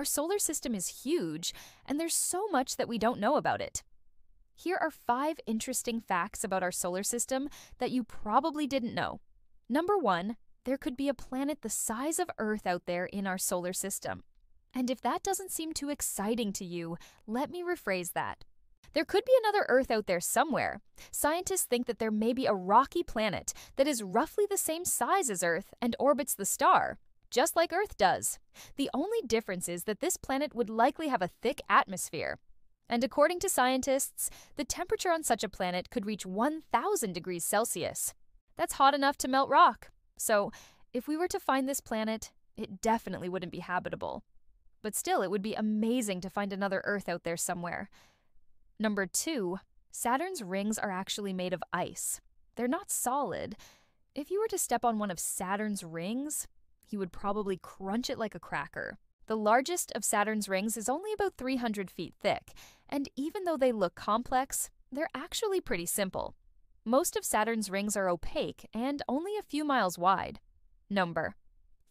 Our solar system is huge, and there's so much that we don't know about it. Here are five interesting facts about our solar system that you probably didn't know. Number one, there could be a planet the size of Earth out there in our solar system. And if that doesn't seem too exciting to you, let me rephrase that. There could be another Earth out there somewhere. Scientists think that there may be a rocky planet that is roughly the same size as Earth and orbits the star, just like Earth does. The only difference is that this planet would likely have a thick atmosphere. And according to scientists, the temperature on such a planet could reach 1,000 degrees Celsius. That's hot enough to melt rock. So, if we were to find this planet, it definitely wouldn't be habitable. But still, it would be amazing to find another Earth out there somewhere. Number two, Saturn's rings are actually made of ice. They're not solid. If you were to step on one of Saturn's rings, you would probably crunch it like a cracker. The largest of Saturn's rings is only about 300 feet thick, and even though they look complex, they're actually pretty simple. Most of Saturn's rings are opaque and only a few miles wide. Number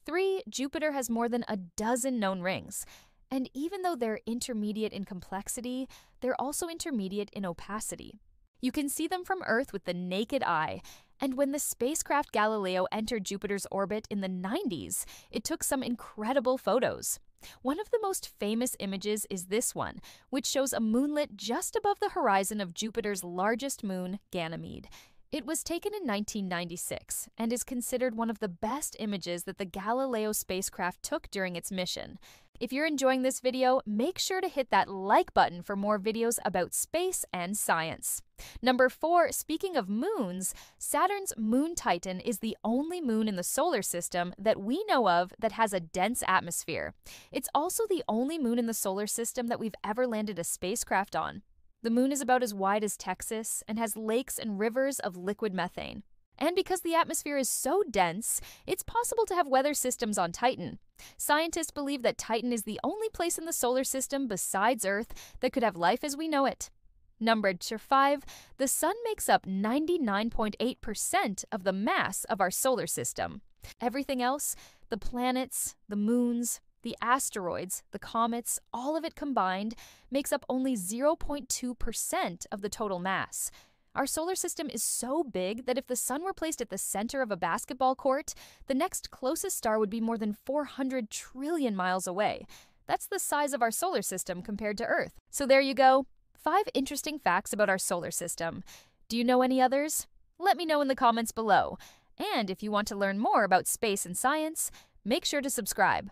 3. Jupiter has more than a dozen known rings. And even though they're intermediate in complexity, they're also intermediate in opacity. You can see them from Earth with the naked eye, and when the spacecraft Galileo entered Jupiter's orbit in the 90s, it took some incredible photos. One of the most famous images is this one, which shows a moonlet just above the horizon of Jupiter's largest moon, Ganymede. It was taken in 1996 and is considered one of the best images that the Galileo spacecraft took during its mission. If you're enjoying this video, make sure to hit that like button for more videos about space and science. Number 4, speaking of moons, Saturn's moon Titan is the only moon in the solar system that we know of that has a dense atmosphere. It's also the only moon in the solar system that we've ever landed a spacecraft on. The moon is about as wide as Texas and has lakes and rivers of liquid methane. And because the atmosphere is so dense, it's possible to have weather systems on Titan. Scientists believe that Titan is the only place in the solar system besides Earth that could have life as we know it. Number 5, the Sun makes up 99.8% of the mass of our solar system. Everything else, the planets, the moons, the asteroids, the comets, all of it combined, makes up only 0.2% of the total mass. Our solar system is so big that if the sun were placed at the center of a basketball court, the next closest star would be more than 400 trillion miles away. That's the size of our solar system compared to Earth. So there you go. Five interesting facts about our solar system. Do you know any others? Let me know in the comments below. And if you want to learn more about space and science, make sure to subscribe.